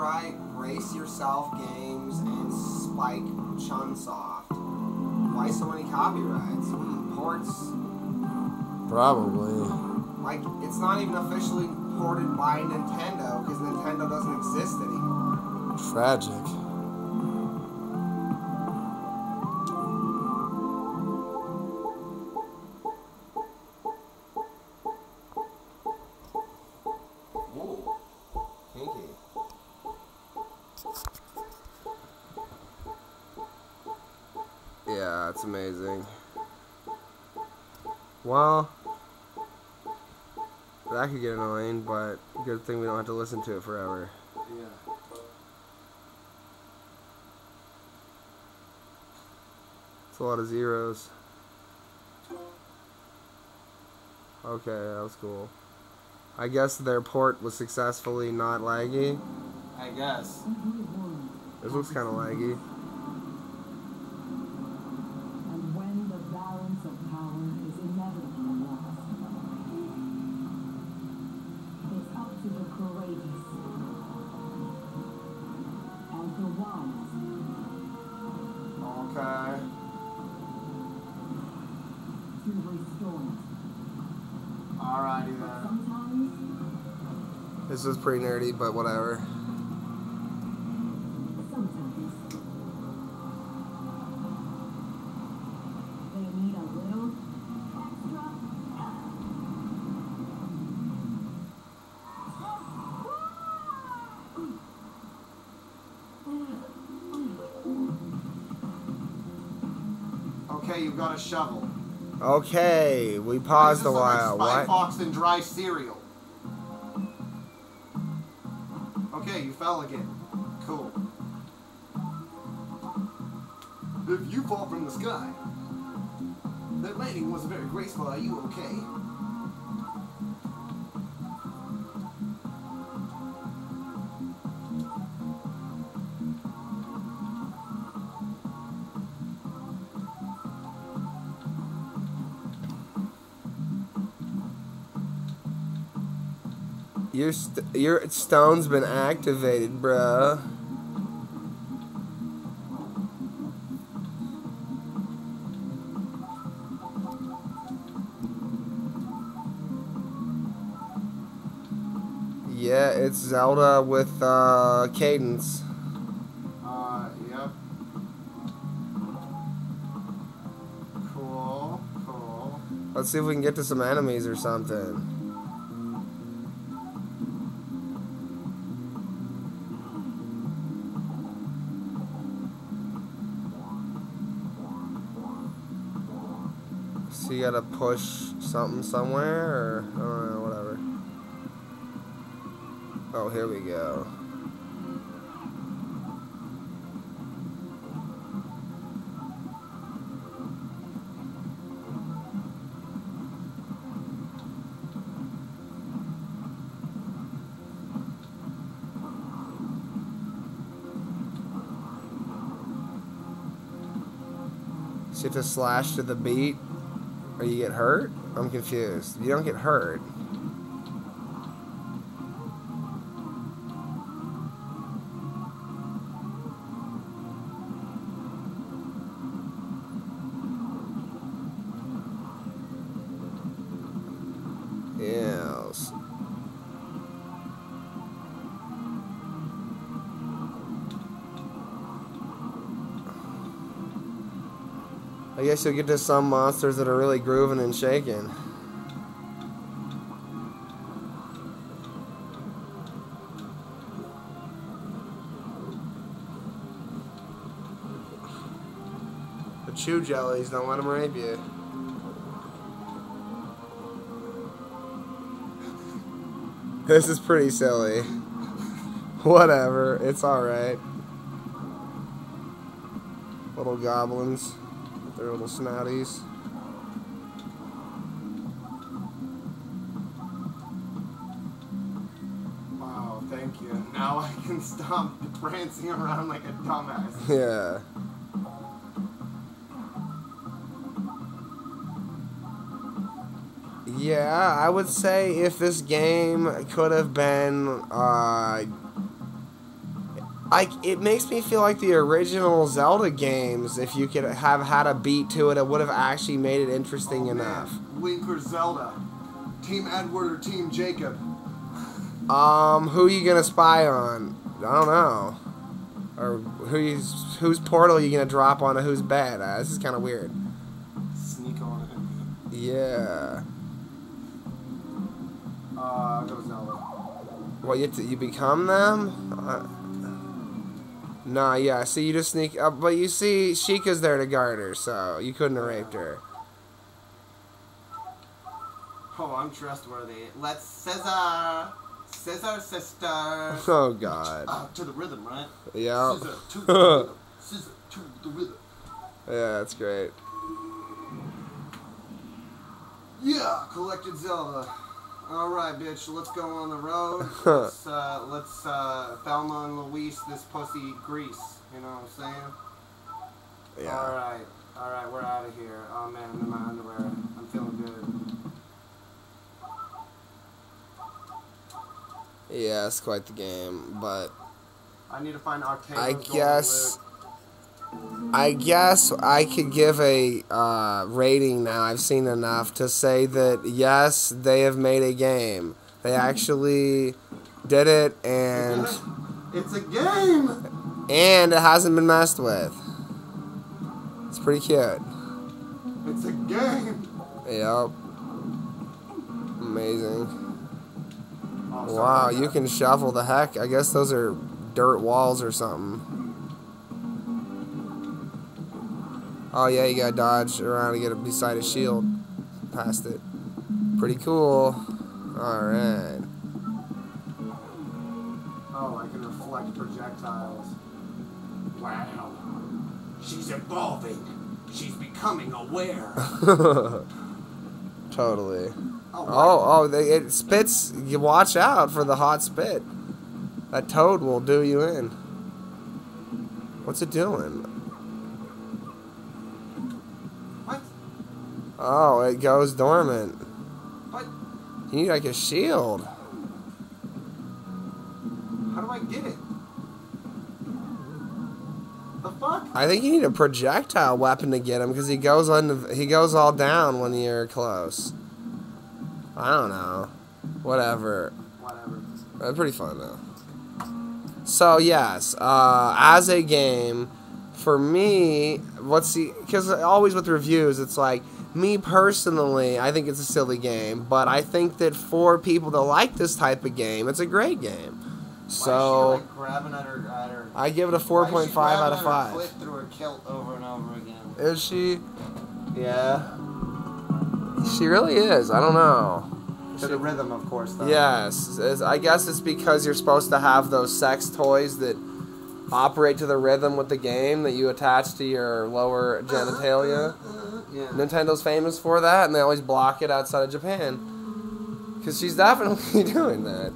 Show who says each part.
Speaker 1: copyright Brace Yourself Games and Spike Chunsoft. Why so many copyrights? Hmm, ports.
Speaker 2: Probably.
Speaker 1: Like, it's not even officially ported by Nintendo because Nintendo doesn't exist anymore.
Speaker 2: Tragic. Yeah, it's amazing. Well, that could get annoying, but good thing we don't have to listen to it forever.
Speaker 1: Yeah.
Speaker 2: It's a lot of zeros. Okay, that was cool. I guess their port was successfully not laggy.
Speaker 1: I guess. Mm-hmm.
Speaker 2: This looks kind of laggy.
Speaker 1: Alrighty.
Speaker 3: Sometimes
Speaker 2: This is pretty nerdy, but whatever.
Speaker 3: Sometimes. They need a little extra
Speaker 1: Okay, you've got a shovel.
Speaker 2: Okay, we paused a
Speaker 1: some, like,
Speaker 2: while.
Speaker 1: Spy
Speaker 2: What?
Speaker 1: Fox and dry cereal. Okay, you fell again. Cool. If you fall from the sky, that landing wasn't very graceful. Are you okay?
Speaker 2: Your st- your stone's been activated, bruh. Yeah, it's Zelda with uh, cadence.
Speaker 1: Uh, yep. Cool, cool.
Speaker 2: Let's see if we can get to some enemies or something. So you gotta push something somewhere, or I don't know, whatever. Oh, here we go. So you have slash to the beat, or you get hurt? I'm confused. You don't get hurt. I guess you'll get to some monsters that are really grooving and shaking. The chew jellies, don't let them rape you. This is pretty silly. Whatever, it's alright. Little goblins. Their little snouties.
Speaker 1: Wow, thank you. Now I can stop prancing around like a dumbass.
Speaker 2: Yeah. Yeah, I would say if this game could have been uh, I it makes me feel like the original Zelda games. If you could have had a beat to it, it would have actually made it interesting
Speaker 4: Oh,
Speaker 2: enough.
Speaker 4: Link or Zelda? Team Edward or Team Jacob?
Speaker 2: Um, who are you gonna spy on? I don't know. Or who's whose portal are you gonna drop on to whose bed? Uh, this is kind of weird.
Speaker 1: Sneak on it.
Speaker 2: Yeah.
Speaker 4: Uh, go Zelda.
Speaker 2: What you you become them? Uh, nah, yeah. See, you just sneak up, but you see, Sheikah's there to guard her, so you couldn't have raped her.
Speaker 1: Oh, I'm trustworthy. Let's scissor. Scissor sister.
Speaker 2: Oh God.
Speaker 1: Uh, to the rhythm, right?
Speaker 2: Yeah.
Speaker 1: Scissor to the rhythm. Scissor to the rhythm.
Speaker 2: Yeah, that's great.
Speaker 1: Yeah, collected Zelda. All right, bitch. Let's go on the road. let's uh, let's uh, Thelma and Louise this pussy grease. You know what I'm saying?
Speaker 2: Yeah.
Speaker 1: All right, all right. We're out of here. Oh man, I'm in my underwear. I'm feeling good.
Speaker 2: Yeah, it's quite the game, but
Speaker 1: I need to find Octavo.
Speaker 2: I guess I guess I could give a uh, rating now. I've seen enough to say that yes, they have made a game. They actually did it, and
Speaker 1: It's a game.
Speaker 2: and it hasn't been messed with. It's pretty cute.
Speaker 1: It's a game.
Speaker 2: Yep. Amazing. Wow, you can shovel the heck. I guess those are dirt walls or something. Oh yeah, you gotta dodge around to get it beside a shield. Past it. Pretty cool. Alright.
Speaker 1: Oh, I can reflect projectiles. Wow. She's evolving. She's becoming aware.
Speaker 2: totally.
Speaker 1: Oh,
Speaker 2: Oh, oh, they, it spits. You watch out for the hot spit. That toad will do you in. What's it doing? Oh, it goes dormant.
Speaker 1: What?
Speaker 2: You need like a shield.
Speaker 1: How do I get it? The fuck?
Speaker 2: I think you need a projectile weapon to get him because he goes on. He goes all down when you're close. I don't know. Whatever.
Speaker 1: Whatever.
Speaker 2: Uh, pretty fun though. So yes, uh, as a game, for me, what's the? Because always with reviews, it's like me personally, I think it's a silly game, but I think that for people that like this type of game, it's a great game. So
Speaker 1: Why is she, like, at her, at her
Speaker 2: I give it a four
Speaker 1: why is
Speaker 2: point
Speaker 1: she
Speaker 2: five out of five.
Speaker 1: through her kilt over and over again.
Speaker 2: Is she? Yeah. She really is. I don't know.
Speaker 1: To the rhythm, of course, though.
Speaker 2: Yes, I guess it's because you're supposed to have those sex toys that operate to the rhythm with the game that you attach to your lower genitalia.
Speaker 1: Yeah.
Speaker 2: Nintendo's famous for that, and they always block it outside of Japan. Because she's definitely doing that.